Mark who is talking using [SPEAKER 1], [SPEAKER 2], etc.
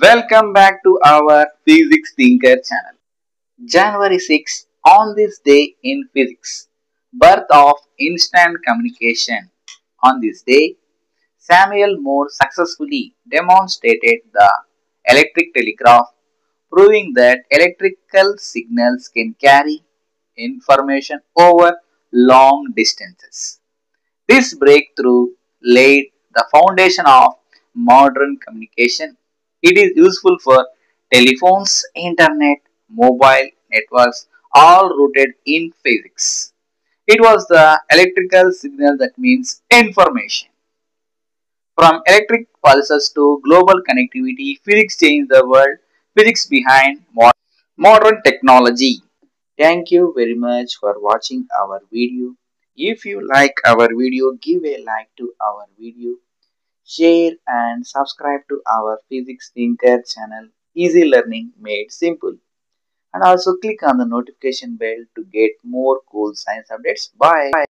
[SPEAKER 1] Welcome back to our Physics Thinker channel. January 6 on this day in physics, birth of instant communication. On this day, Samuel Morse successfully demonstrated the electric telegraph, proving that electrical signals can carry information over long distances. This breakthrough laid the foundation of modern communication. It is useful for telephones, internet, mobile networks, all rooted in physics. It was the electrical signal that means information. From electric pulses to global connectivity, physics changed the world. Physics behind modern technology. Thank you very much for watching our video. If you like our video, give a like to our video, share and subscribe to our Physics Thinker channel. Easy learning made simple. And also click on the notification bell to get more cool science updates. Bye.